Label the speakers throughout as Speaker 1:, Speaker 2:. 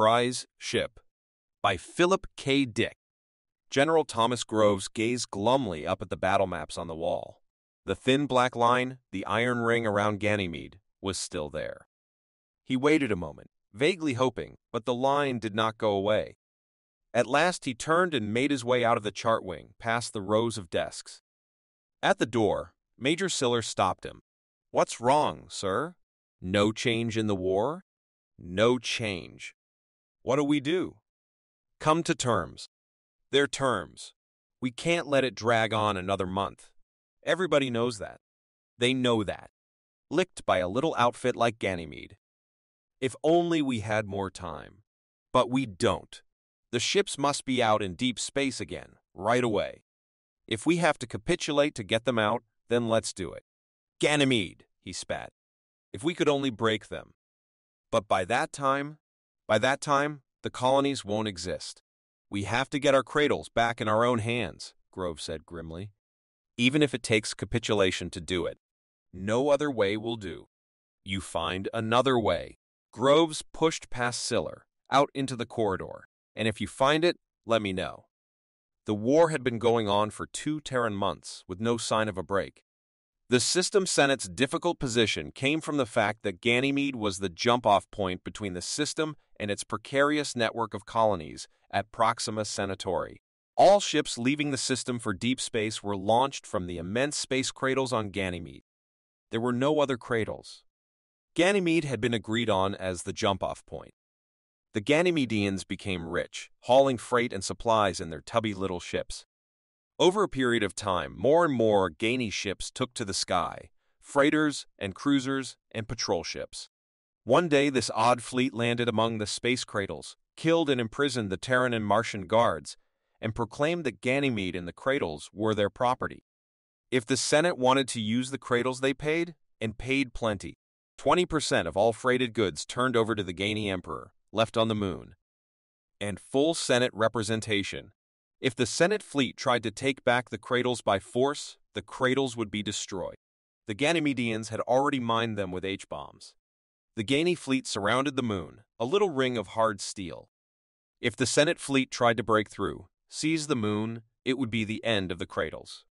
Speaker 1: Prize Ship by Philip K. Dick. General Thomas Groves gazed glumly up at the battle maps on the wall. The thin black line, the iron ring around Ganymede, was still there. He waited a moment, vaguely hoping, but the line did not go away. At last he turned and made his way out of the chart wing, past the rows of desks. At the door, Major Siller stopped him. What's wrong, sir? No change in the war? No change. What do we do? Come to terms. Their terms. We can't let it drag on another month. Everybody knows that. They know that. Licked by a little outfit like Ganymede. If only we had more time. But we don't. The ships must be out in deep space again, right away. If we have to capitulate to get them out, then let's do it. Ganymede, he spat. If we could only break them. But by that time, by that time, the colonies won't exist. We have to get our cradles back in our own hands, Grove said grimly. Even if it takes capitulation to do it. No other way will do. You find another way. Groves pushed past Siller, out into the corridor, and if you find it, let me know. The war had been going on for two Terran months, with no sign of a break. The System Senate's difficult position came from the fact that Ganymede was the jump-off point between the system and its precarious network of colonies at Proxima Centauri. All ships leaving the system for deep space were launched from the immense space cradles on Ganymede. There were no other cradles. Ganymede had been agreed on as the jump-off point. The Ganymedians became rich, hauling freight and supplies in their tubby little ships. Over a period of time, more and more Gany ships took to the sky, freighters and cruisers and patrol ships. One day, this odd fleet landed among the space cradles, killed and imprisoned the Terran and Martian guards, and proclaimed that Ganymede and the cradles were their property. If the Senate wanted to use the cradles they paid, and paid plenty, 20% of all freighted goods turned over to the Gany Emperor, left on the moon. And full Senate representation, if the Senate fleet tried to take back the cradles by force, the cradles would be destroyed. The Ganymedians had already mined them with H-bombs. The Gany fleet surrounded the moon, a little ring of hard steel. If the Senate fleet tried to break through, seize the moon, it would be the end of the cradles.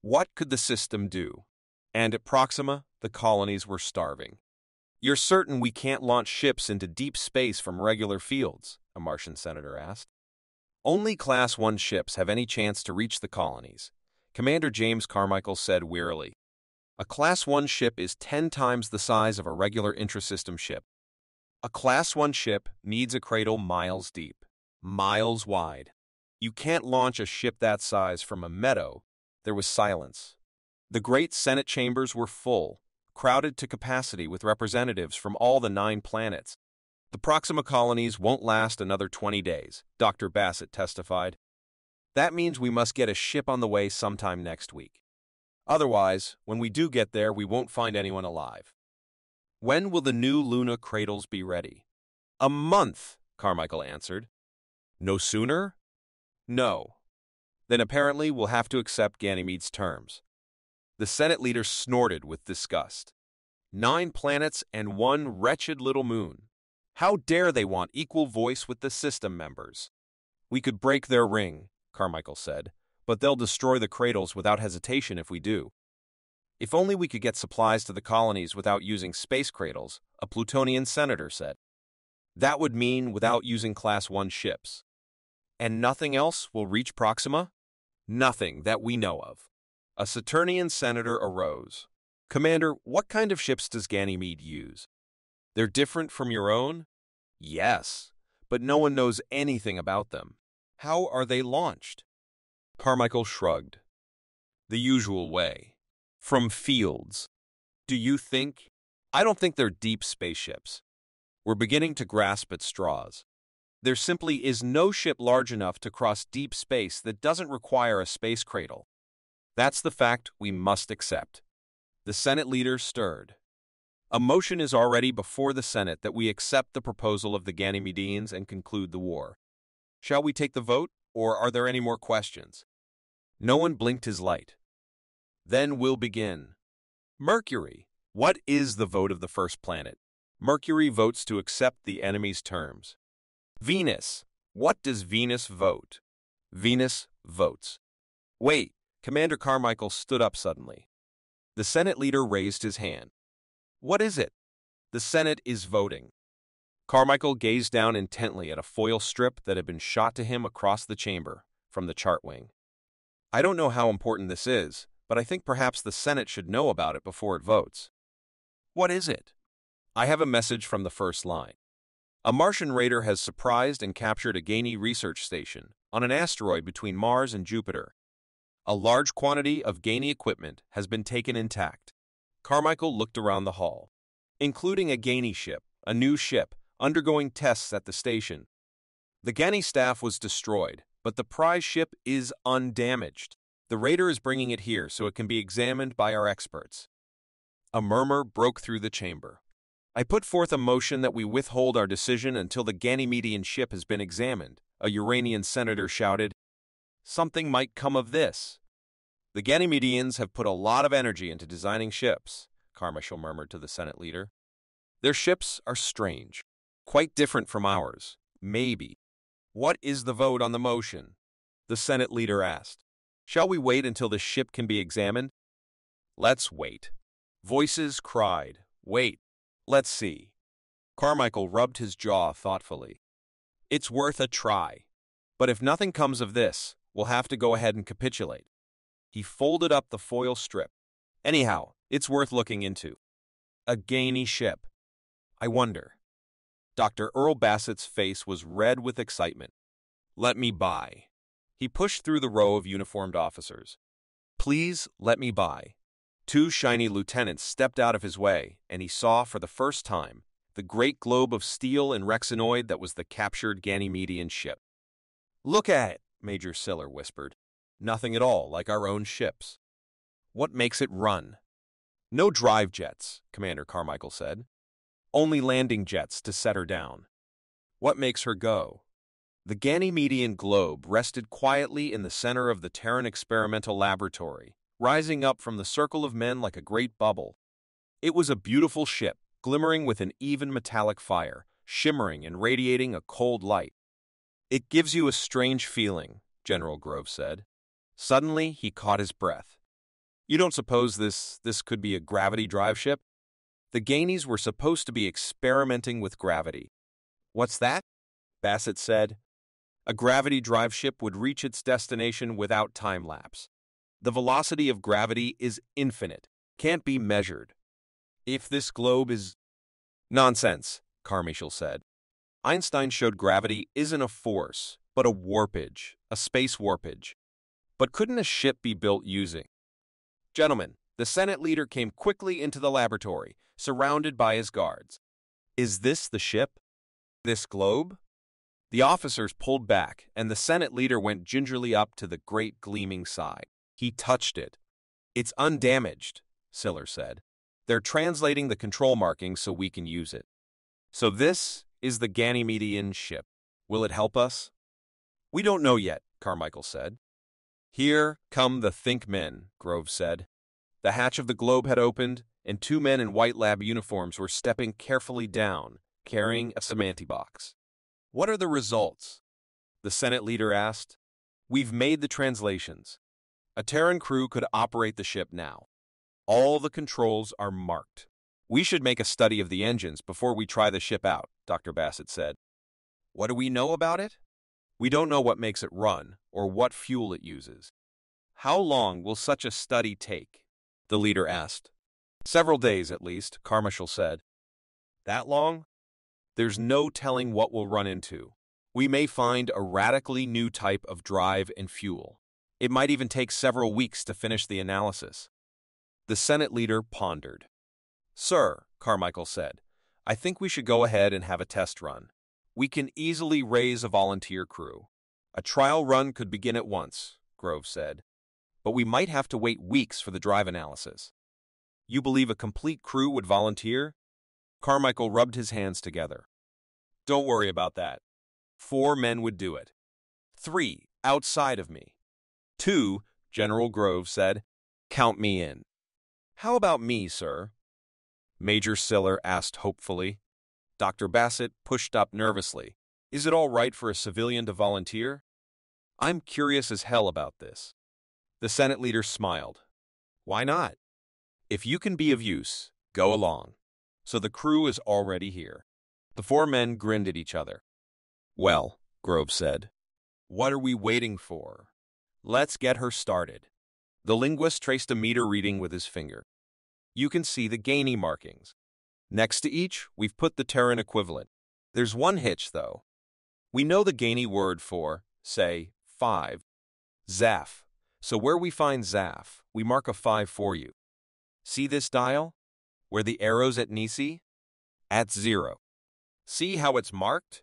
Speaker 1: What could the system do? And at Proxima, the colonies were starving. You're certain we can't launch ships into deep space from regular fields? A Martian senator asked. Only Class 1 ships have any chance to reach the colonies, Commander James Carmichael said wearily. A Class 1 ship is 10 times the size of a regular intrasystem ship. A Class 1 ship needs a cradle miles deep, miles wide. You can't launch a ship that size from a meadow. There was silence. The great Senate chambers were full, crowded to capacity with representatives from all the nine planets. The Proxima colonies won't last another 20 days, Dr. Bassett testified. That means we must get a ship on the way sometime next week. Otherwise, when we do get there, we won't find anyone alive. When will the new Luna cradles be ready? A month, Carmichael answered. No sooner? No. Then apparently we'll have to accept Ganymede's terms. The Senate leader snorted with disgust. Nine planets and one wretched little moon. How dare they want equal voice with the system members? We could break their ring, Carmichael said, but they'll destroy the cradles without hesitation if we do. If only we could get supplies to the colonies without using space cradles, a Plutonian senator said. That would mean without using Class 1 ships. And nothing else will reach Proxima? Nothing that we know of. A Saturnian senator arose. Commander, what kind of ships does Ganymede use? They're different from your own? Yes, but no one knows anything about them. How are they launched? Carmichael shrugged. The usual way. From fields. Do you think? I don't think they're deep spaceships. We're beginning to grasp at straws. There simply is no ship large enough to cross deep space that doesn't require a space cradle. That's the fact we must accept. The Senate leader stirred. A motion is already before the Senate that we accept the proposal of the Ganymedians and conclude the war. Shall we take the vote, or are there any more questions? No one blinked his light. Then we'll begin. Mercury. What is the vote of the first planet? Mercury votes to accept the enemy's terms. Venus. What does Venus vote? Venus votes. Wait, Commander Carmichael stood up suddenly. The Senate leader raised his hand. What is it? The Senate is voting. Carmichael gazed down intently at a foil strip that had been shot to him across the chamber from the chart wing. I don't know how important this is, but I think perhaps the Senate should know about it before it votes. What is it? I have a message from the first line. A Martian raider has surprised and captured a Gany research station on an asteroid between Mars and Jupiter. A large quantity of Gany equipment has been taken intact. Carmichael looked around the hall, including a Gany ship, a new ship, undergoing tests at the station. The Gany staff was destroyed, but the prize ship is undamaged. The raider is bringing it here so it can be examined by our experts. A murmur broke through the chamber. I put forth a motion that we withhold our decision until the Ganymedian ship has been examined, a Uranian senator shouted. Something might come of this. The Ganymedians have put a lot of energy into designing ships, Carmichael murmured to the Senate leader. Their ships are strange, quite different from ours. Maybe. What is the vote on the motion? The Senate leader asked. Shall we wait until the ship can be examined? Let's wait. Voices cried, Wait, let's see. Carmichael rubbed his jaw thoughtfully. It's worth a try. But if nothing comes of this, we'll have to go ahead and capitulate. He folded up the foil strip. Anyhow, it's worth looking into. A Gany ship. I wonder. Dr. Earl Bassett's face was red with excitement. Let me by. He pushed through the row of uniformed officers. Please let me by. Two shiny lieutenants stepped out of his way, and he saw for the first time the great globe of steel and rexinoid that was the captured Ganymedian ship. Look at it, Major Siller whispered. Nothing at all like our own ships. What makes it run? No drive jets, Commander Carmichael said only landing jets to set her down. What makes her go? The Ganymedian globe rested quietly in the center of the Terran Experimental Laboratory, rising up from the circle of men like a great bubble. It was a beautiful ship, glimmering with an even metallic fire, shimmering and radiating a cold light. It gives you a strange feeling, General Grove said. Suddenly, he caught his breath. You don't suppose this, this could be a gravity drive ship? The Gainies were supposed to be experimenting with gravity. What's that? Bassett said. A gravity drive ship would reach its destination without time lapse. The velocity of gravity is infinite, can't be measured. If this globe is. Nonsense, Carmichael said. Einstein showed gravity isn't a force, but a warpage, a space warpage. But couldn't a ship be built using? Gentlemen, the Senate leader came quickly into the laboratory, surrounded by his guards. Is this the ship? This globe? The officers pulled back, and the Senate leader went gingerly up to the great gleaming side. He touched it. It's undamaged, Siller said. They're translating the control markings so we can use it. So this is the Ganymedian ship. Will it help us? We don't know yet, Carmichael said. Here come the Think men, Grove said. The hatch of the globe had opened, and two men in white lab uniforms were stepping carefully down, carrying a Semanti box. What are the results? The Senate leader asked. We've made the translations. A Terran crew could operate the ship now. All the controls are marked. We should make a study of the engines before we try the ship out, Dr. Bassett said. What do we know about it? We don't know what makes it run or what fuel it uses. How long will such a study take? The leader asked. Several days, at least, Carmichael said. That long? There's no telling what we'll run into. We may find a radically new type of drive and fuel. It might even take several weeks to finish the analysis. The Senate leader pondered. Sir, Carmichael said, I think we should go ahead and have a test run. We can easily raise a volunteer crew. A trial run could begin at once, Grove said but we might have to wait weeks for the drive analysis. You believe a complete crew would volunteer? Carmichael rubbed his hands together. Don't worry about that. Four men would do it. Three, outside of me. Two, General Grove said, count me in. How about me, sir? Major Siller asked hopefully. Dr. Bassett pushed up nervously. Is it all right for a civilian to volunteer? I'm curious as hell about this. The Senate leader smiled. Why not? If you can be of use, go along. So the crew is already here. The four men grinned at each other. Well, Grove said, what are we waiting for? Let's get her started. The linguist traced a meter reading with his finger. You can see the Gany markings. Next to each, we've put the Terran equivalent. There's one hitch, though. We know the Gany word for, say, 5, Zaf. So where we find Zaf, we mark a 5 for you. See this dial? Where the arrow's at Nisi? At 0. See how it's marked?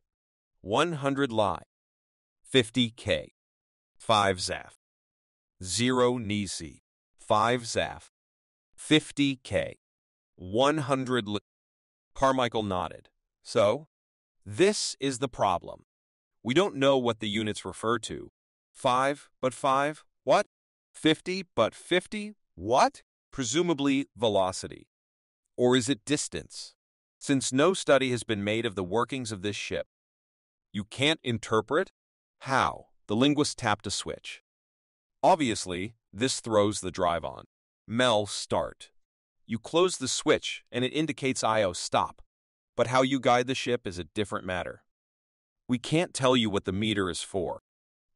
Speaker 1: 100 Li. 50K. 5 Zaf. 0 Nisi. 5 Zaf. 50K. 100 Li. Carmichael nodded. So, this is the problem. We don't know what the units refer to. 5 but 5? What? 50 but 50? What? Presumably velocity. Or is it distance? Since no study has been made of the workings of this ship, you can't interpret? How? The linguist tapped a switch. Obviously, this throws the drive on. Mel start. You close the switch and it indicates IO stop. But how you guide the ship is a different matter. We can't tell you what the meter is for.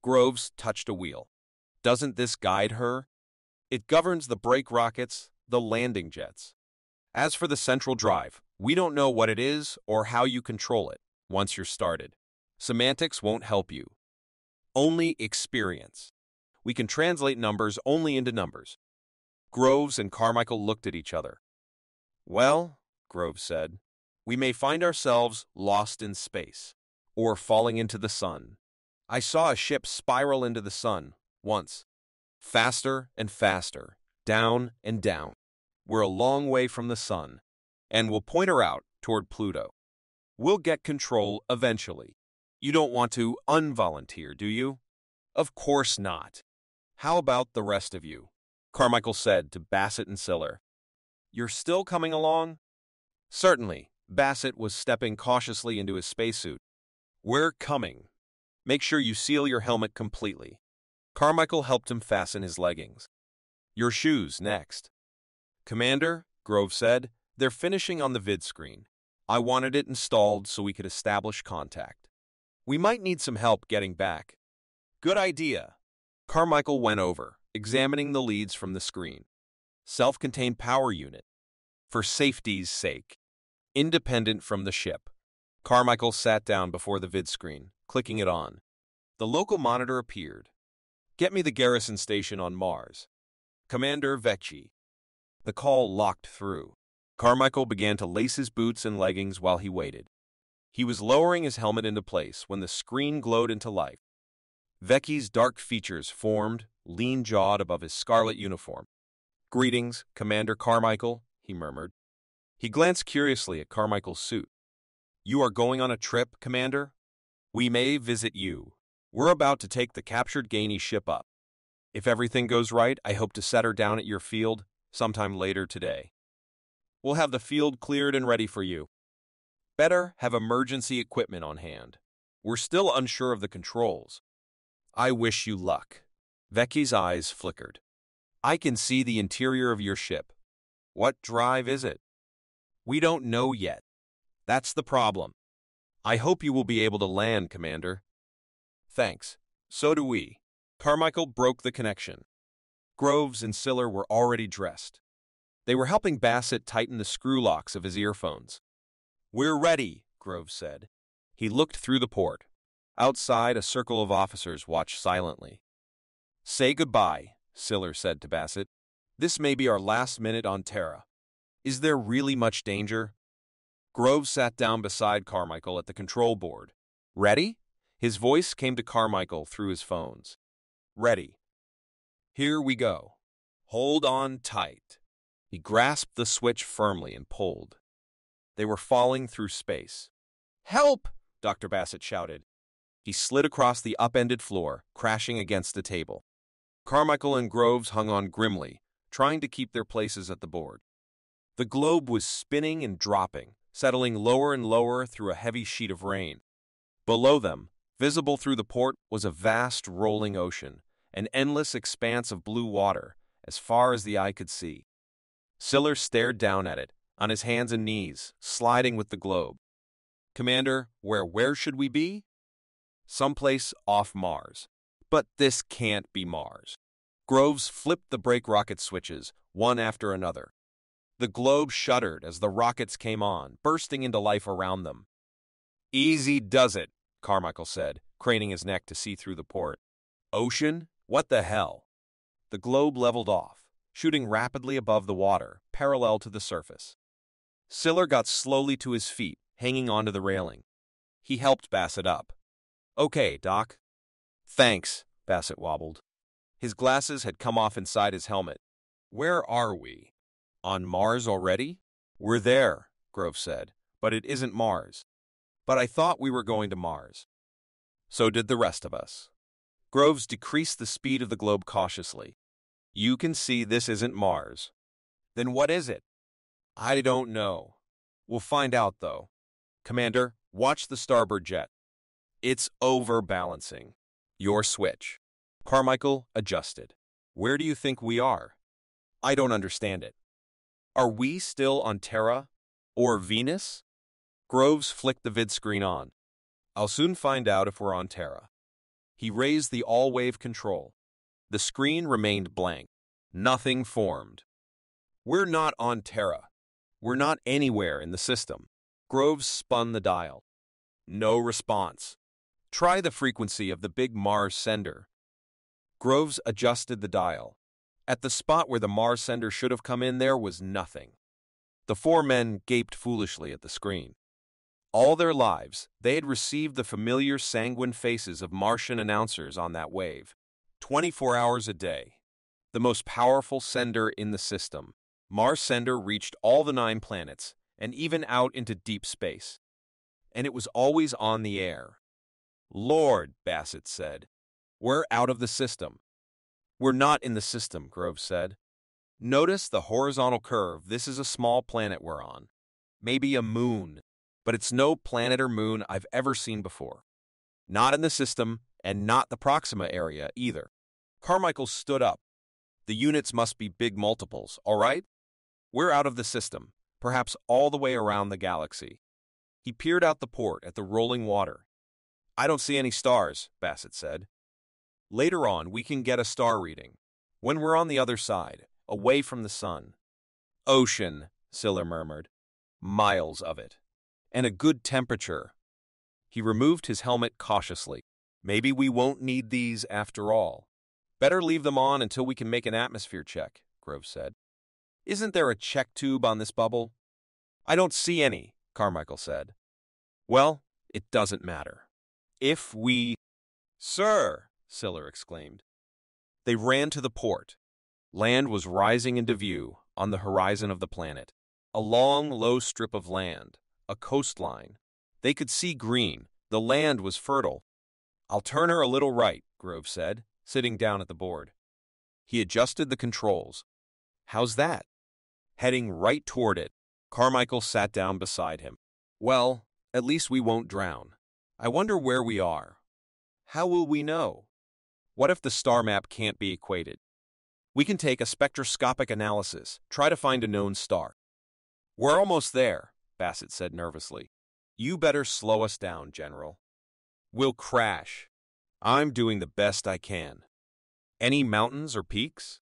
Speaker 1: Groves touched a wheel. Doesn't this guide her? It governs the brake rockets, the landing jets. As for the central drive, we don't know what it is or how you control it once you're started. Semantics won't help you. Only experience. We can translate numbers only into numbers. Groves and Carmichael looked at each other. Well, Groves said, we may find ourselves lost in space or falling into the sun. I saw a ship spiral into the sun once, faster and faster, down and down. We're a long way from the sun, and we'll point her out toward Pluto. We'll get control eventually. You don't want to unvolunteer, do you? Of course not. How about the rest of you? Carmichael said to Bassett and Siller. You're still coming along? Certainly. Bassett was stepping cautiously into his spacesuit. We're coming. Make sure you seal your helmet completely. Carmichael helped him fasten his leggings. Your shoes next. Commander, Grove said, they're finishing on the vid screen. I wanted it installed so we could establish contact. We might need some help getting back. Good idea. Carmichael went over, examining the leads from the screen. Self-contained power unit. For safety's sake. Independent from the ship. Carmichael sat down before the vid screen, clicking it on. The local monitor appeared. Get me the garrison station on Mars. Commander Vecchi. The call locked through. Carmichael began to lace his boots and leggings while he waited. He was lowering his helmet into place when the screen glowed into life. Vecchi's dark features formed, lean-jawed above his scarlet uniform. Greetings, Commander Carmichael, he murmured. He glanced curiously at Carmichael's suit. You are going on a trip, Commander? We may visit you. We're about to take the captured Gany ship up. If everything goes right, I hope to set her down at your field sometime later today. We'll have the field cleared and ready for you. Better have emergency equipment on hand. We're still unsure of the controls. I wish you luck. Vecchi's eyes flickered. I can see the interior of your ship. What drive is it? We don't know yet. That's the problem. I hope you will be able to land, Commander. Thanks. So do we. Carmichael broke the connection. Groves and Siller were already dressed. They were helping Bassett tighten the screw locks of his earphones. We're ready, Groves said. He looked through the port. Outside, a circle of officers watched silently. Say goodbye, Siller said to Bassett. This may be our last minute on Terra. Is there really much danger? Groves sat down beside Carmichael at the control board. Ready? His voice came to Carmichael through his phones. Ready. Here we go. Hold on tight. He grasped the switch firmly and pulled. They were falling through space. Help! Dr. Bassett shouted. He slid across the upended floor, crashing against the table. Carmichael and Groves hung on grimly, trying to keep their places at the board. The globe was spinning and dropping, settling lower and lower through a heavy sheet of rain. Below them, visible through the port, was a vast rolling ocean, an endless expanse of blue water, as far as the eye could see. Siller stared down at it, on his hands and knees, sliding with the globe. Commander, where where should we be? Someplace off Mars. But this can't be Mars. Groves flipped the brake rocket switches, one after another. The globe shuddered as the rockets came on, bursting into life around them. Easy does it, Carmichael said, craning his neck to see through the port. Ocean? What the hell? The globe leveled off, shooting rapidly above the water, parallel to the surface. Siller got slowly to his feet, hanging onto the railing. He helped Bassett up. Okay, Doc. Thanks, Bassett wobbled. His glasses had come off inside his helmet. Where are we? On Mars already? We're there, Grove said, but it isn't Mars. But I thought we were going to Mars. So did the rest of us. Groves decreased the speed of the globe cautiously. You can see this isn't Mars. Then what is it? I don't know. We'll find out, though. Commander, watch the starboard jet. It's overbalancing. Your switch. Carmichael adjusted. Where do you think we are? I don't understand it. Are we still on Terra? Or Venus? Groves flicked the vid screen on. I'll soon find out if we're on Terra. He raised the all-wave control. The screen remained blank. Nothing formed. We're not on Terra. We're not anywhere in the system. Groves spun the dial. No response. Try the frequency of the big Mars sender. Groves adjusted the dial. At the spot where the Mars sender should have come in, there was nothing. The four men gaped foolishly at the screen. All their lives, they had received the familiar sanguine faces of Martian announcers on that wave. 24 hours a day. The most powerful sender in the system. Mars sender reached all the nine planets and even out into deep space. And it was always on the air. Lord, Bassett said, we're out of the system. We're not in the system, Grove said. Notice the horizontal curve. This is a small planet we're on. Maybe a moon, but it's no planet or moon I've ever seen before. Not in the system, and not the Proxima area either. Carmichael stood up. The units must be big multiples, all right? We're out of the system, perhaps all the way around the galaxy. He peered out the port at the rolling water. I don't see any stars, Bassett said. Later on, we can get a star reading. When we're on the other side, away from the sun. Ocean, Siller murmured. Miles of it. And a good temperature. He removed his helmet cautiously. Maybe we won't need these after all. Better leave them on until we can make an atmosphere check, Grove said. Isn't there a check tube on this bubble? I don't see any, Carmichael said. Well, it doesn't matter. If we... Sir, Siller exclaimed. They ran to the port. Land was rising into view on the horizon of the planet. A long, low strip of land, a coastline. They could see green. The land was fertile. I'll turn her a little right, Grove said, sitting down at the board. He adjusted the controls. How's that? Heading right toward it, Carmichael sat down beside him. Well, at least we won't drown. I wonder where we are. How will we know? What if the star map can't be equated? We can take a spectroscopic analysis, try to find a known star. We're almost there, Bassett said nervously. You better slow us down, General. We'll crash. I'm doing the best I can. Any mountains or peaks?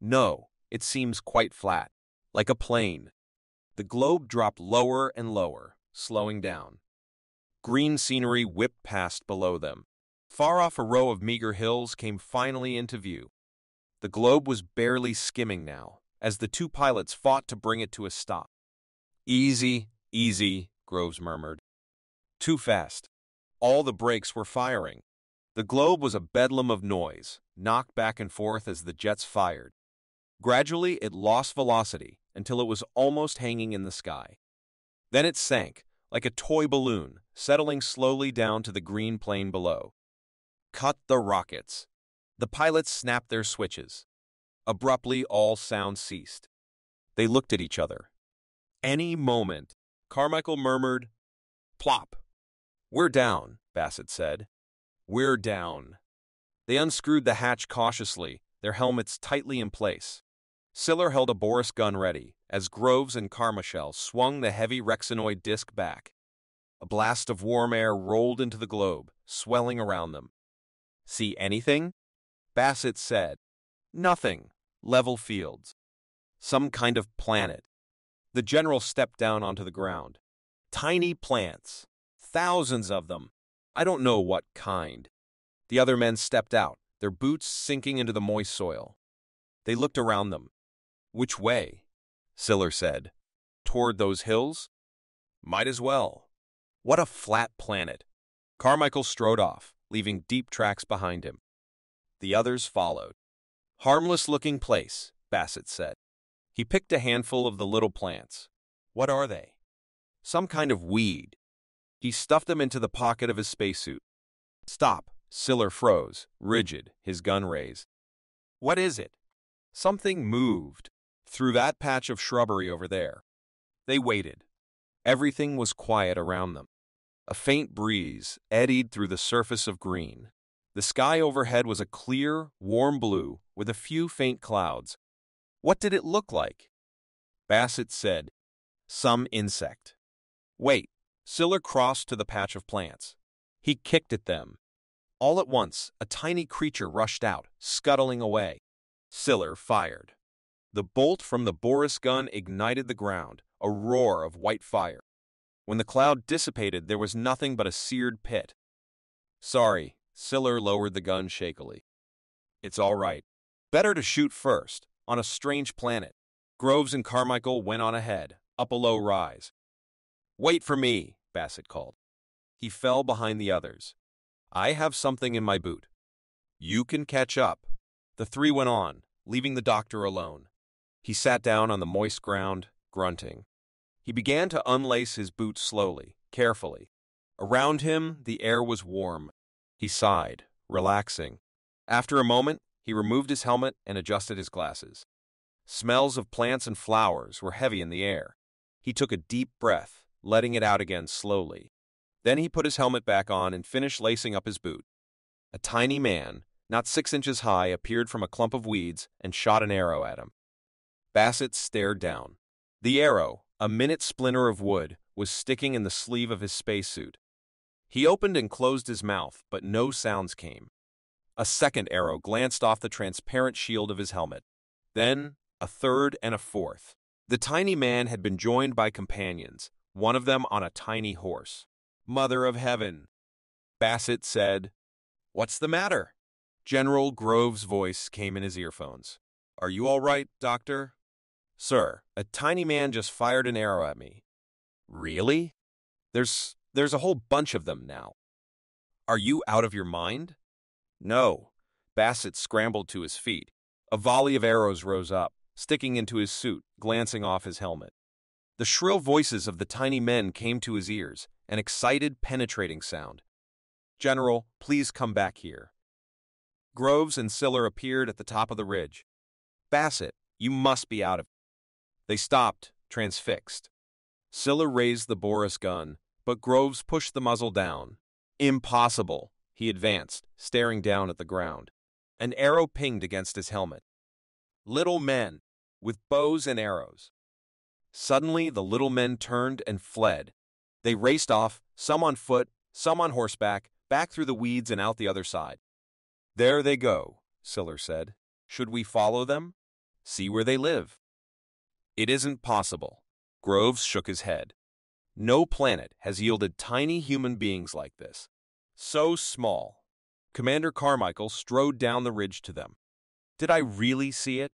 Speaker 1: No, it seems quite flat, like a plain. The globe dropped lower and lower, slowing down. Green scenery whipped past below them, Far off a row of meager hills came finally into view. The globe was barely skimming now, as the two pilots fought to bring it to a stop. Easy, easy, Groves murmured. Too fast. All the brakes were firing. The globe was a bedlam of noise, knocked back and forth as the jets fired. Gradually, it lost velocity until it was almost hanging in the sky. Then it sank, like a toy balloon, settling slowly down to the green plain below. Cut the rockets. The pilots snapped their switches. Abruptly, all sound ceased. They looked at each other. Any moment, Carmichael murmured, Plop. We're down, Bassett said. We're down. They unscrewed the hatch cautiously, their helmets tightly in place. Siller held a Boris gun ready as Groves and Carmichael swung the heavy Rexinoid disc back. A blast of warm air rolled into the globe, swelling around them. See anything? Bassett said. Nothing. Level fields. Some kind of planet. The general stepped down onto the ground. Tiny plants. Thousands of them. I don't know what kind. The other men stepped out, their boots sinking into the moist soil. They looked around them. Which way? Siller said. Toward those hills? Might as well. What a flat planet. Carmichael strode off, leaving deep tracks behind him. The others followed. Harmless-looking place, Bassett said. He picked a handful of the little plants. What are they? Some kind of weed. He stuffed them into the pocket of his spacesuit. Stop. Siller froze, rigid, his gun raised. What is it? Something moved through that patch of shrubbery over there. They waited. Everything was quiet around them. A faint breeze eddied through the surface of green. The sky overhead was a clear, warm blue with a few faint clouds. What did it look like? Bassett said, Some insect. Wait. Siller crossed to the patch of plants. He kicked at them. All at once, a tiny creature rushed out, scuttling away. Siller fired. The bolt from the Boris gun ignited the ground, a roar of white fire. When the cloud dissipated, there was nothing but a seared pit. Sorry, Siller lowered the gun shakily. It's all right. Better to shoot first, on a strange planet. Groves and Carmichael went on ahead, up a low rise. Wait for me, Bassett called. He fell behind the others. I have something in my boot. You can catch up. The three went on, leaving the doctor alone. He sat down on the moist ground, grunting. He began to unlace his boots slowly, carefully. Around him, the air was warm. He sighed, relaxing. After a moment, he removed his helmet and adjusted his glasses. Smells of plants and flowers were heavy in the air. He took a deep breath, letting it out again slowly. Then he put his helmet back on and finished lacing up his boot. A tiny man, not six inches high, appeared from a clump of weeds and shot an arrow at him. Bassett stared down. The arrow, a minute splinter of wood, was sticking in the sleeve of his spacesuit. He opened and closed his mouth, but no sounds came. A second arrow glanced off the transparent shield of his helmet. Then, a third and a fourth. The tiny man had been joined by companions, one of them on a tiny horse. Mother of Heaven! Bassett said, What's the matter? General Grove's voice came in his earphones. Are you all right, Doctor? Sir, a tiny man just fired an arrow at me. Really? There's there's a whole bunch of them now. Are you out of your mind? No. Bassett scrambled to his feet. A volley of arrows rose up, sticking into his suit, glancing off his helmet. The shrill voices of the tiny men came to his ears, an excited, penetrating sound. General, please come back here. Groves and Siller appeared at the top of the ridge. Bassett, you must be out of they stopped, transfixed. Siller raised the Boris gun, but Groves pushed the muzzle down. Impossible, he advanced, staring down at the ground. An arrow pinged against his helmet. Little men, with bows and arrows. Suddenly, the little men turned and fled. They raced off, some on foot, some on horseback, back through the weeds and out the other side. There they go, Siller said. Should we follow them? See where they live. It isn't possible. Groves shook his head. No planet has yielded tiny human beings like this. So small. Commander Carmichael strode down the ridge to them. Did I really see it?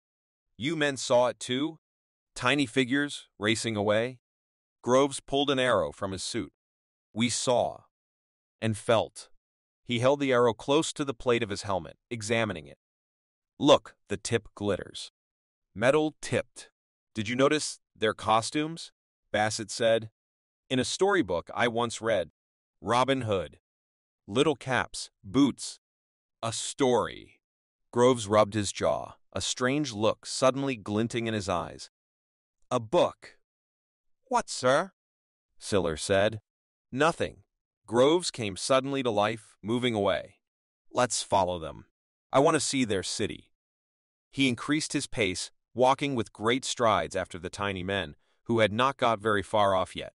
Speaker 1: You men saw it too? Tiny figures racing away? Groves pulled an arrow from his suit. We saw. And felt. He held the arrow close to the plate of his helmet, examining it. Look, the tip glitters. Metal tipped. Did you notice their costumes? Bassett said. In a storybook I once read, Robin Hood. Little caps, boots. A story. Groves rubbed his jaw, a strange look suddenly glinting in his eyes. A book. What, sir? Siller said. Nothing. Groves came suddenly to life, moving away. Let's follow them. I want to see their city. He increased his pace, walking with great strides after the tiny men, who had not got very far off yet.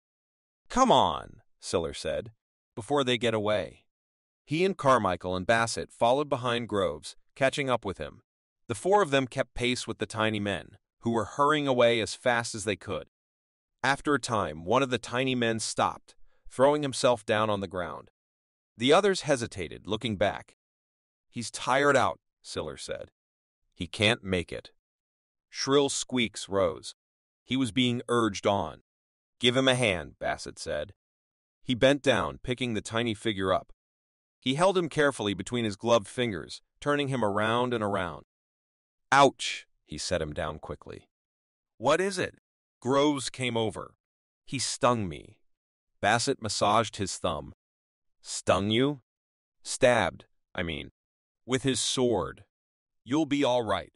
Speaker 1: Come on, Siller said, before they get away. He and Carmichael and Bassett followed behind Groves, catching up with him. The four of them kept pace with the tiny men, who were hurrying away as fast as they could. After a time, one of the tiny men stopped, throwing himself down on the ground. The others hesitated, looking back. He's tired out, Siller said. He can't make it. Shrill squeaks rose. He was being urged on. Give him a hand, Bassett said. He bent down, picking the tiny figure up. He held him carefully between his gloved fingers, turning him around and around. Ouch! He set him down quickly. What is it? Groves came over. He stung me. Bassett massaged his thumb. Stung you? Stabbed, I mean. With his sword. You'll be all right.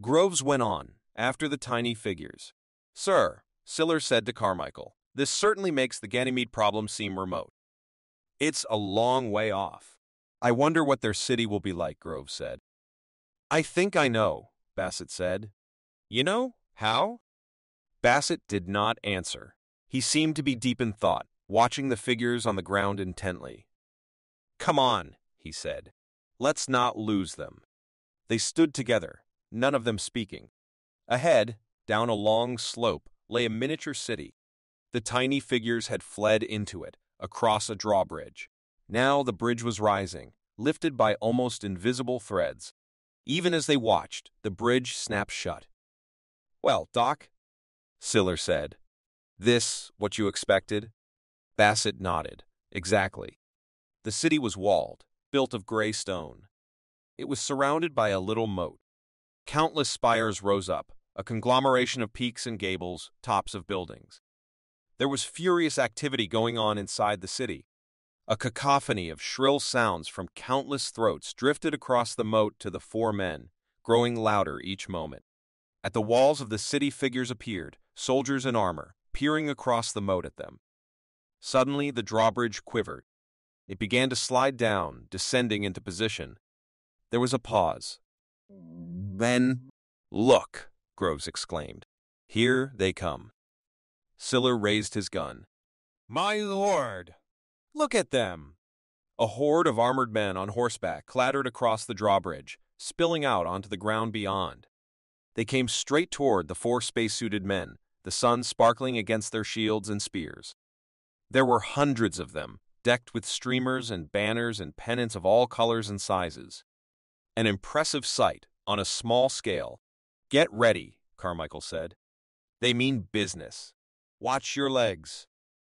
Speaker 1: Groves went on, after the tiny figures. Sir, Siller said to Carmichael, this certainly makes the Ganymede problem seem remote. It's a long way off. I wonder what their city will be like, Groves said. I think I know, Bassett said. You know? How? Bassett did not answer. He seemed to be deep in thought, watching the figures on the ground intently. Come on, he said. Let's not lose them. They stood together, none of them speaking. Ahead, down a long slope, lay a miniature city. The tiny figures had fled into it, across a drawbridge. Now the bridge was rising, lifted by almost invisible threads. Even as they watched, the bridge snapped shut. Well, Doc, Siller said. This what you expected? Bassett nodded. Exactly. The city was walled, built of gray stone. It was surrounded by a little moat. Countless spires rose up, a conglomeration of peaks and gables, tops of buildings. There was furious activity going on inside the city. A cacophony of shrill sounds from countless throats drifted across the moat to the four men, growing louder each moment. At the walls of the city figures appeared, soldiers in armor, peering across the moat at them. Suddenly the drawbridge quivered. It began to slide down, descending into position. There was a pause. Then, look, Groves exclaimed. Here they come. Siller raised his gun. My lord! Look at them! A horde of armored men on horseback clattered across the drawbridge, spilling out onto the ground beyond. They came straight toward the four spacesuited men, the sun sparkling against their shields and spears. There were hundreds of them, decked with streamers and banners and pennants of all colors and sizes. An impressive sight, on a small scale. Get ready, Carmichael said. They mean business. Watch your legs.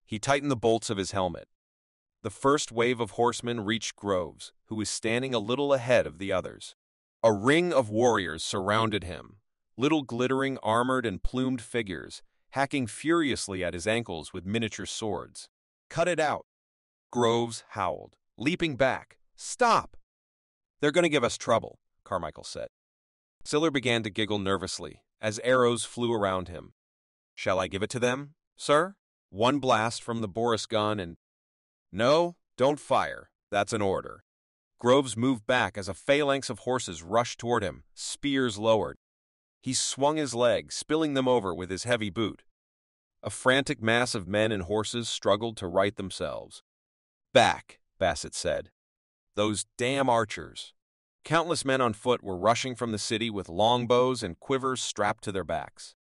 Speaker 1: He tightened the bolts of his helmet. The first wave of horsemen reached Groves, who was standing a little ahead of the others. A ring of warriors surrounded him, little glittering armored and plumed figures, hacking furiously at his ankles with miniature swords. Cut it out! Groves howled, leaping back. Stop! They're going to give us trouble, Carmichael said. Siller began to giggle nervously as arrows flew around him. Shall I give it to them, sir? One blast from the Boris gun and... No, don't fire. That's an order. Groves moved back as a phalanx of horses rushed toward him, spears lowered. He swung his legs, spilling them over with his heavy boot. A frantic mass of men and horses struggled to right themselves. Back, Bassett said. Those damn archers. Countless men on foot were rushing from the city with longbows and quivers strapped to their backs.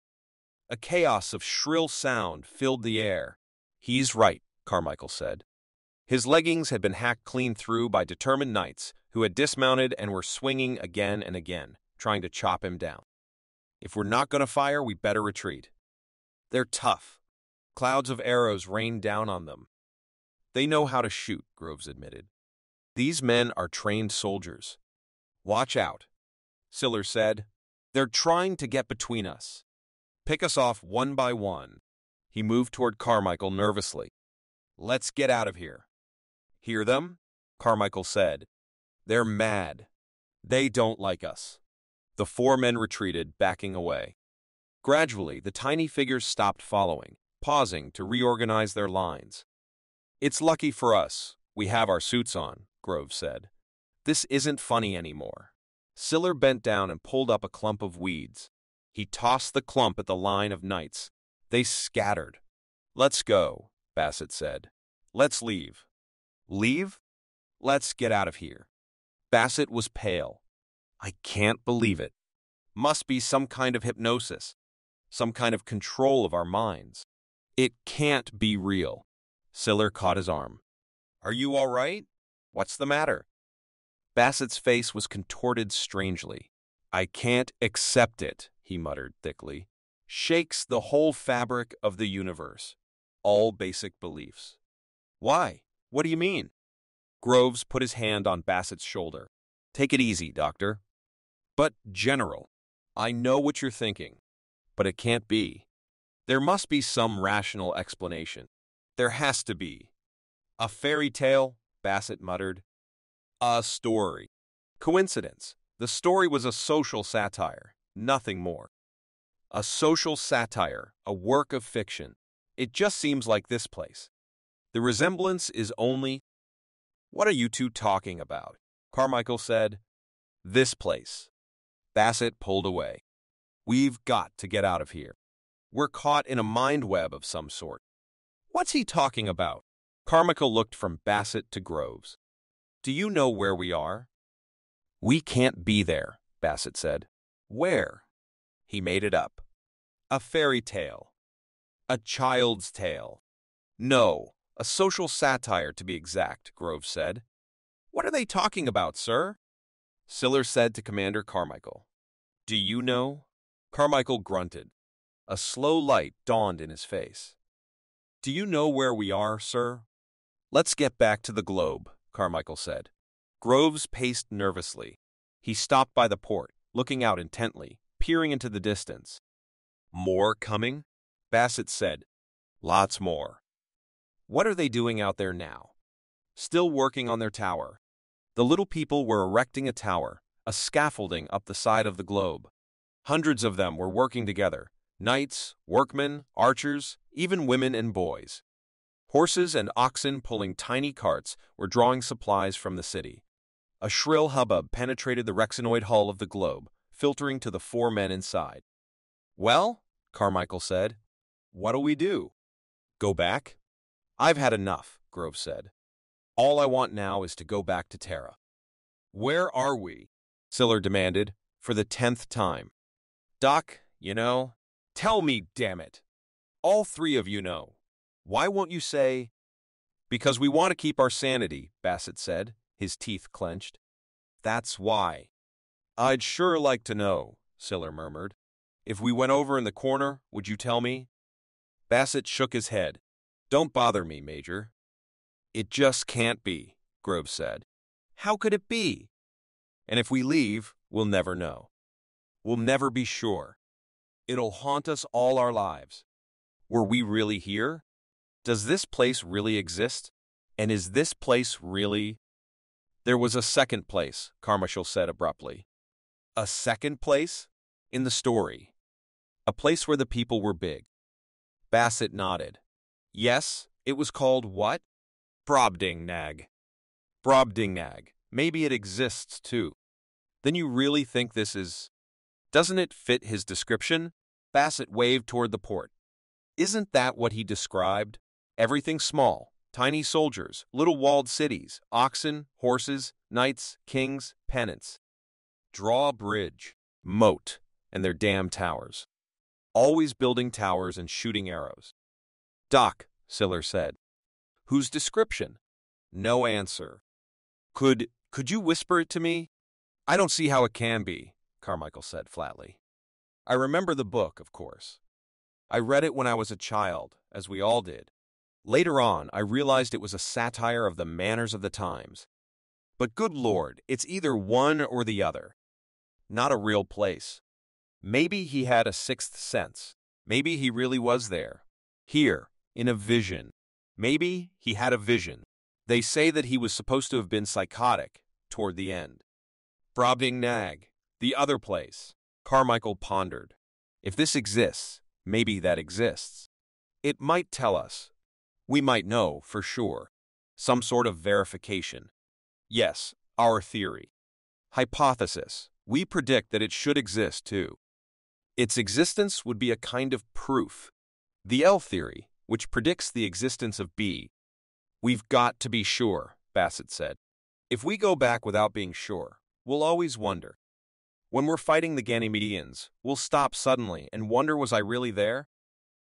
Speaker 1: A chaos of shrill sound filled the air. He's right, Carmichael said. His leggings had been hacked clean through by determined knights who had dismounted and were swinging again and again, trying to chop him down. If we're not going to fire, we better retreat. They're tough. Clouds of arrows rained down on them. They know how to shoot, Groves admitted. These men are trained soldiers. Watch out, Siller said. They're trying to get between us. Pick us off one by one. He moved toward Carmichael nervously. Let's get out of here. Hear them? Carmichael said. They're mad. They don't like us. The four men retreated, backing away. Gradually, the tiny figures stopped following, pausing to reorganize their lines. It's lucky for us. We have our suits on, Grove said. This isn't funny anymore. Siller bent down and pulled up a clump of weeds. He tossed the clump at the line of knights. They scattered. Let's go, Bassett said. Let's leave. Leave? Let's get out of here. Bassett was pale. I can't believe it. Must be some kind of hypnosis, some kind of control of our minds. It can't be real. Siller caught his arm. Are you all right? What's the matter? Bassett's face was contorted strangely. I can't accept it, he muttered thickly. Shakes the whole fabric of the universe. All basic beliefs. Why? What do you mean? Groves put his hand on Bassett's shoulder. Take it easy, Doctor. But, General, I know what you're thinking, but it can't be. There must be some rational explanation. There has to be. A fairy tale, Bassett muttered. A story. Coincidence. The story was a social satire, nothing more. A social satire, a work of fiction. It just seems like this place. The resemblance is only. What are you two talking about? Carmichael said. This place. Bassett pulled away. We've got to get out of here. We're caught in a mind web of some sort. What's he talking about? Carmichael looked from Bassett to Groves. Do you know where we are? We can't be there, Bassett said. Where? He made it up. A fairy tale. A child's tale. No, a social satire to be exact, Groves said. What are they talking about, sir? Siller said to Commander Carmichael. Do you know? Carmichael grunted. A slow light dawned in his face. Do you know where we are, sir? Let's get back to the globe, Carmichael said. Groves paced nervously. He stopped by the port, looking out intently, peering into the distance. More coming? Bassett said. Lots more. What are they doing out there now? Still working on their tower. The little people were erecting a tower, a scaffolding up the side of the globe. Hundreds of them were working together knights, workmen, archers, even women and boys. Horses and oxen pulling tiny carts were drawing supplies from the city. A shrill hubbub penetrated the Rexinoid hull of the globe, filtering to the four men inside. Well, Carmichael said, what'll we do? Go back? I've had enough, Grove said. All I want now is to go back to Terra. Where are we? Siller demanded, for the tenth time. Doc, you know, tell me, damn it. All three of you know. Why won't you say, Because we want to keep our sanity, Bassett said, his teeth clenched. That's why. I'd sure like to know, Siller murmured. If we went over in the corner, would you tell me? Bassett shook his head. Don't bother me, Major. It just can't be, Grove said. How could it be? And if we leave, we'll never know. We'll never be sure. It'll haunt us all our lives. Were we really here? Does this place really exist? And is this place really... There was a second place, Carmichael said abruptly. A second place? In the story. A place where the people were big. Bassett nodded. Yes, it was called what? Brobdingnag. Brobdingnag. Maybe it exists too. Then you really think this is... Doesn't it fit his description? Bassett waved toward the port. Isn't that what he described? Everything small, tiny soldiers, little walled cities, oxen, horses, knights, kings, pennants. Drawbridge, moat, and their damn towers. Always building towers and shooting arrows. Doc, Siller said. Whose description? No answer. Could, could you whisper it to me? I don't see how it can be, Carmichael said flatly. I remember the book, of course. I read it when I was a child, as we all did. Later on, I realized it was a satire of the manners of the times. But good Lord, it's either one or the other. Not a real place. Maybe he had a sixth sense. Maybe he really was there. Here, in a vision. Maybe he had a vision. They say that he was supposed to have been psychotic toward the end. Brobdingnag, the other place. Carmichael pondered. If this exists, maybe that exists. It might tell us. We might know, for sure. Some sort of verification. Yes, our theory. Hypothesis. We predict that it should exist, too. Its existence would be a kind of proof. The L theory, which predicts the existence of B. We've got to be sure, Bassett said. If we go back without being sure, we'll always wonder. When we're fighting the Ganymedians, we'll stop suddenly and wonder was I really there?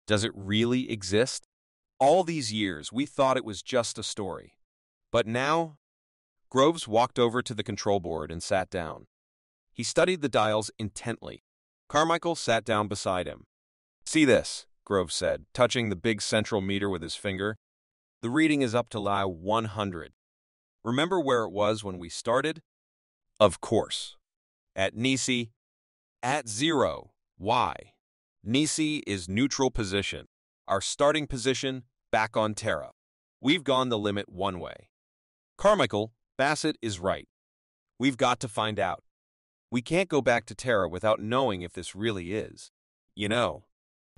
Speaker 1: Does it really exist? All these years, we thought it was just a story. But now, Groves walked over to the control board and sat down. He studied the dials intently. Carmichael sat down beside him. See this, Groves said, touching the big central meter with his finger. The reading is up to lie 100. Remember where it was when we started? Of course. At Nisi, at zero. Why? Nisi is neutral position. Our starting position, back on Terra. We've gone the limit one way. Carmichael, Bassett is right. We've got to find out. We can't go back to Terra without knowing if this really is. You know,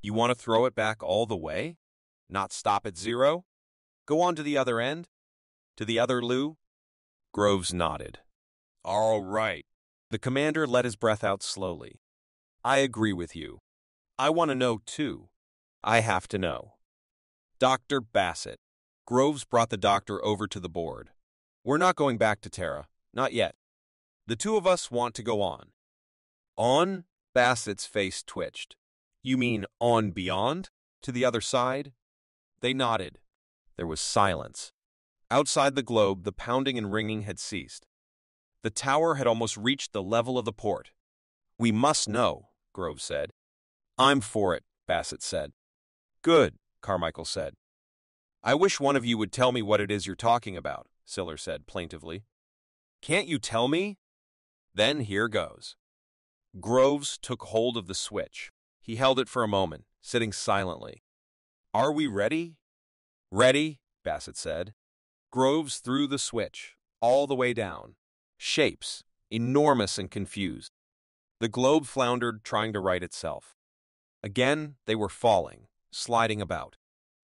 Speaker 1: you want to throw it back all the way? Not stop at zero? Go on to the other end? To the other Lou? Groves nodded. All right. The commander let his breath out slowly. I agree with you. I want to know, too. I have to know. Dr. Bassett. Groves brought the doctor over to the board. We're not going back to Terra. Not yet. The two of us want to go on. On? Bassett's face twitched. You mean on beyond? To the other side? They nodded. There was silence. Outside the globe, the pounding and ringing had ceased. The tower had almost reached the level of the port. We must know, Grove said. I'm for it, Bassett said. Good, Carmichael said. I wish one of you would tell me what it is you're talking about, Siller said plaintively. Can't you tell me? Then here goes. Groves took hold of the switch. He held it for a moment, sitting silently. Are we ready? Ready, Bassett said. Groves threw the switch, all the way down. Shapes, enormous and confused. The globe floundered, trying to right itself. Again, they were falling, sliding about.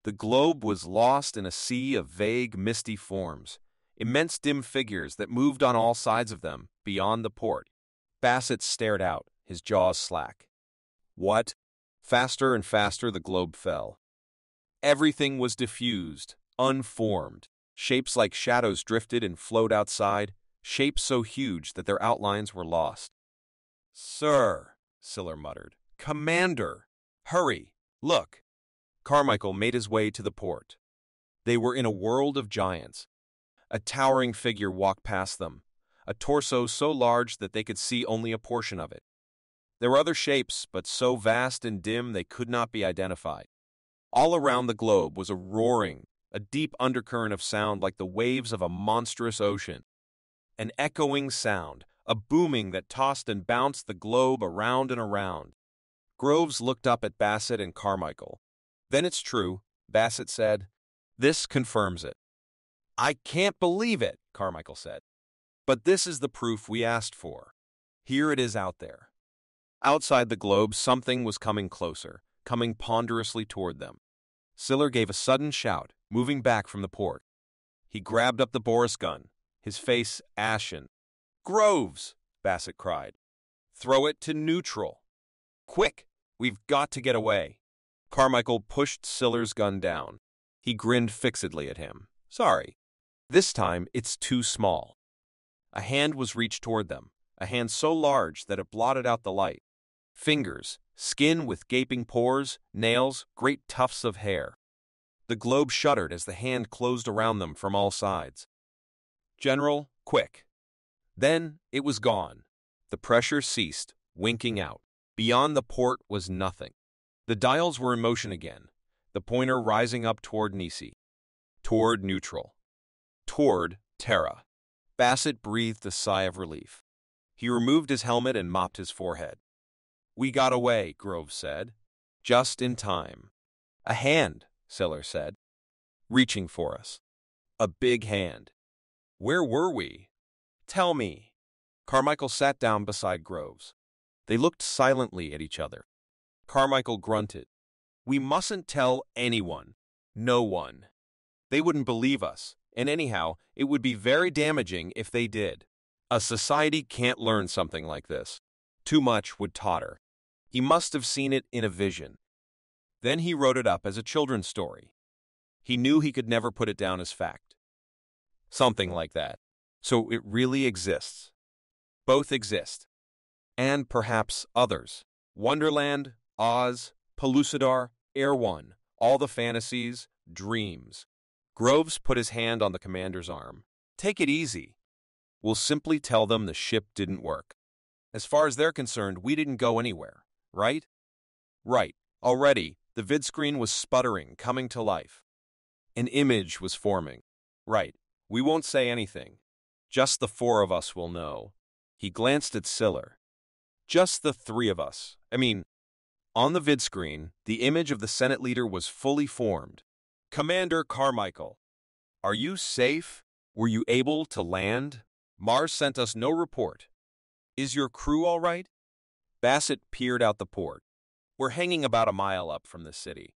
Speaker 1: The globe was lost in a sea of vague, misty forms, immense dim figures that moved on all sides of them, beyond the port. Bassett stared out, his jaws slack. What? Faster and faster the globe fell. Everything was diffused, unformed, Shapes like shadows drifted and flowed outside, shapes so huge that their outlines were lost. Sir, Siller muttered. Commander! Hurry! Look! Carmichael made his way to the port. They were in a world of giants. A towering figure walked past them, a torso so large that they could see only a portion of it. There were other shapes, but so vast and dim they could not be identified. All around the globe was a roaring, a deep undercurrent of sound like the waves of a monstrous ocean. An echoing sound, a booming that tossed and bounced the globe around and around. Groves looked up at Bassett and Carmichael. Then it's true, Bassett said. This confirms it. I can't believe it, Carmichael said. But this is the proof we asked for. Here it is out there. Outside the globe, something was coming closer, coming ponderously toward them. Siller gave a sudden shout, moving back from the port. He grabbed up the Boris gun, his face ashen. Groves, Bassett cried. Throw it to neutral. Quick, we've got to get away. Carmichael pushed Siller's gun down. He grinned fixedly at him. Sorry. This time, it's too small. A hand was reached toward them, a hand so large that it blotted out the light. Fingers, skin with gaping pores, nails, great tufts of hair. The globe shuddered as the hand closed around them from all sides. General, quick. Then it was gone. The pressure ceased, winking out. Beyond the port was nothing. The dials were in motion again, the pointer rising up toward Nisi. Toward neutral. Toward Terra. Bassett breathed a sigh of relief. He removed his helmet and mopped his forehead. We got away, Grove said. Just in time. A hand, Siller said, reaching for us. A big hand. Where were we? Tell me. Carmichael sat down beside Groves. They looked silently at each other. Carmichael grunted. We mustn't tell anyone. No one. They wouldn't believe us, and anyhow, it would be very damaging if they did. A society can't learn something like this. Too much would totter. He must have seen it in a vision. Then he wrote it up as a children's story. He knew he could never put it down as fact. Something like that. So it really exists. Both exist. And perhaps others. Wonderland, Oz, Pellucidar, Erewhon, all the fantasies, dreams. Groves put his hand on the commander's arm. Take it easy. We'll simply tell them the ship didn't work. As far as they're concerned, we didn't go anywhere, right? Right. Already, the vidscreen was sputtering, coming to life. An image was forming. Right. We won't say anything. Just the four of us will know. He glanced at Siller. Just the three of us. I mean, on the vidscreen, the image of the Senate leader was fully formed. Commander Carmichael, are you safe? Were you able to land? Mars sent us no report. Is your crew all right? Bassett peered out the port. We're hanging about a mile up from the city.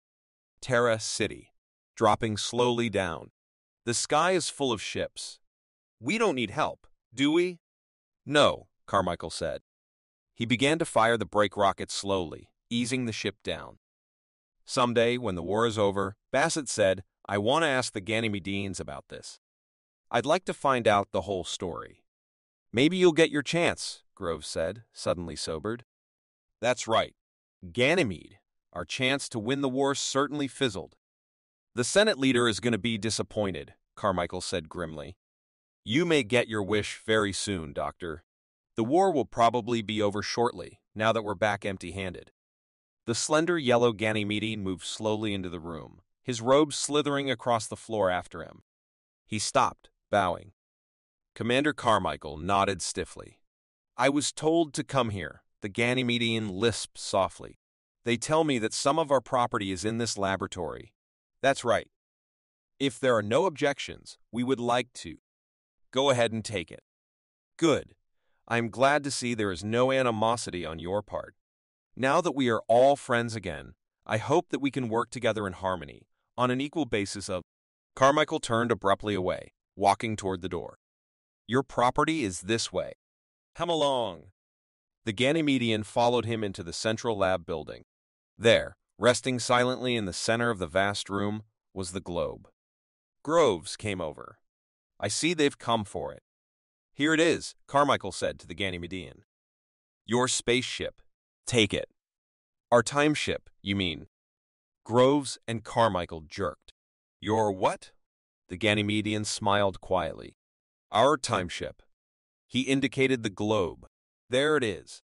Speaker 1: Terra City, dropping slowly down. The sky is full of ships. We don't need help, do we? No, Carmichael said. He began to fire the brake rockets slowly, easing the ship down. Someday, when the war is over, Bassett said, I want to ask the Ganymedeans about this. I'd like to find out the whole story. Maybe you'll get your chance, Groves said, suddenly sobered. That's right. Ganymede, our chance to win the war certainly fizzled. The Senate leader is going to be disappointed, Carmichael said grimly. You may get your wish very soon, Doctor. The war will probably be over shortly, now that we're back empty-handed. The slender yellow Ganymede moved slowly into the room, his robe slithering across the floor after him. He stopped, bowing. Commander Carmichael nodded stiffly. I was told to come here, the Ganymedean lisped softly. They tell me that some of our property is in this laboratory. That's right. If there are no objections, we would like to. Go ahead and take it. Good. I am glad to see there is no animosity on your part. Now that we are all friends again, I hope that we can work together in harmony, on an equal basis of. Carmichael turned abruptly away, walking toward the door. Your property is this way. Come along. The Ganymedian followed him into the central lab building. There, resting silently in the center of the vast room, was the globe. Groves came over. I see they've come for it. Here it is, Carmichael said to the Ganymedian. Your spaceship. Take it. Our time ship, you mean? Groves and Carmichael jerked. Your what? The Ganymedian smiled quietly. Our time ship. He indicated the globe. There it is.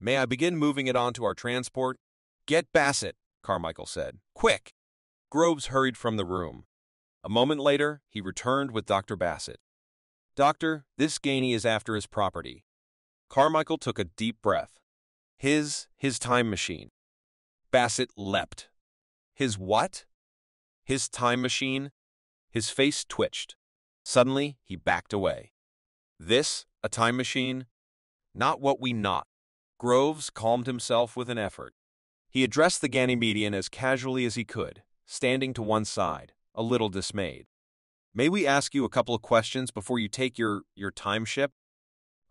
Speaker 1: May I begin moving it onto our transport? Get Bassett, Carmichael said. Quick! Groves hurried from the room. A moment later, he returned with Dr. Bassett. Doctor, this Gany is after his property. Carmichael took a deep breath. His, his time machine. Bassett leapt. His what? His time machine? His face twitched. Suddenly, he backed away. This, a time machine? Not what we not. Groves calmed himself with an effort. He addressed the Ganymedian as casually as he could, standing to one side, a little dismayed. May we ask you a couple of questions before you take your, your time ship?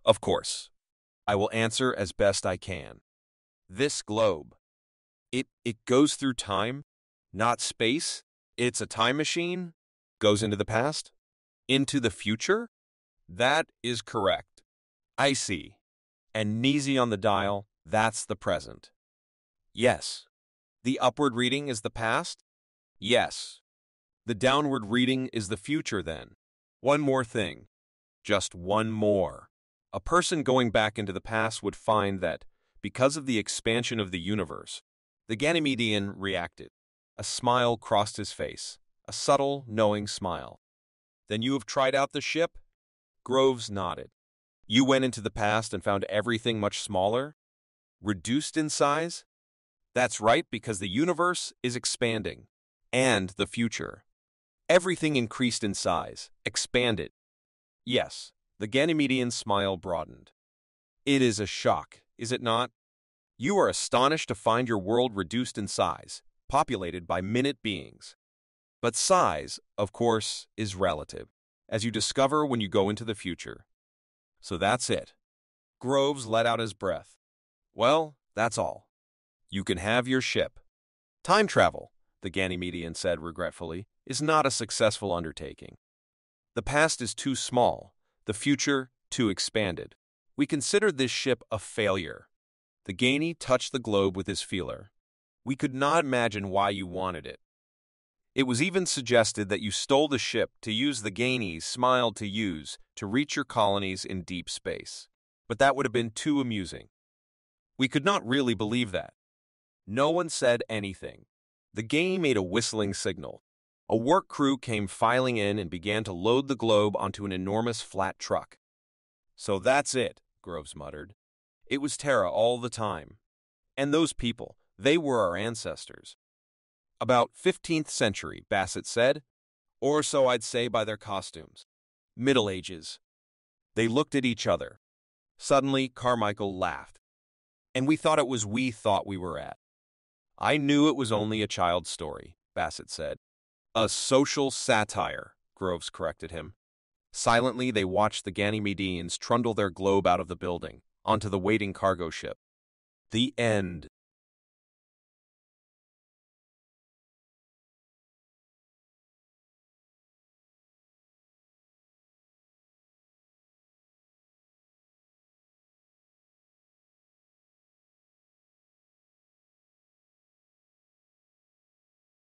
Speaker 1: Of course. I will answer as best I can. This globe, it, it goes through time, not space. It's a time machine, goes into the past, into the future. That is correct. I see. And Nisi on the dial, that's the present. Yes. The upward reading is the past? Yes. The downward reading is the future then. One more thing. Just one more. A person going back into the past would find that, because of the expansion of the universe, the Ganymedian reacted. A smile crossed his face, a subtle, knowing smile. Then you have tried out the ship? Groves nodded. You went into the past and found everything much smaller? Reduced in size? That's right, because the universe is expanding. And the future. Everything increased in size, expanded. Yes, the Ganymedian's smile broadened. It is a shock, is it not? You are astonished to find your world reduced in size, populated by minute beings. But size, of course, is relative, as you discover when you go into the future. So that's it. Groves let out his breath. Well, that's all. You can have your ship. Time travel, the Ganymedian said regretfully, is not a successful undertaking. The past is too small, the future too expanded. We considered this ship a failure. The Gany touched the globe with his feeler. We could not imagine why you wanted it. It was even suggested that you stole the ship to use the Gany's smiled to use to reach your colonies in deep space. But that would have been too amusing. We could not really believe that. No one said anything. The Gany made a whistling signal. A work crew came filing in and began to load the globe onto an enormous flat truck. So that's it, Groves muttered. It was Terra all the time. And those people, they were our ancestors. About 15th century, Bassett said, or so I'd say by their costumes. Middle Ages. They looked at each other. Suddenly, Carmichael laughed. And we thought it was we thought we were at. I knew it was only a child's story, Bassett said. A social satire, Groves corrected him. Silently, they watched the Ganymedians trundle their globe out of the building, onto the waiting cargo ship. The end.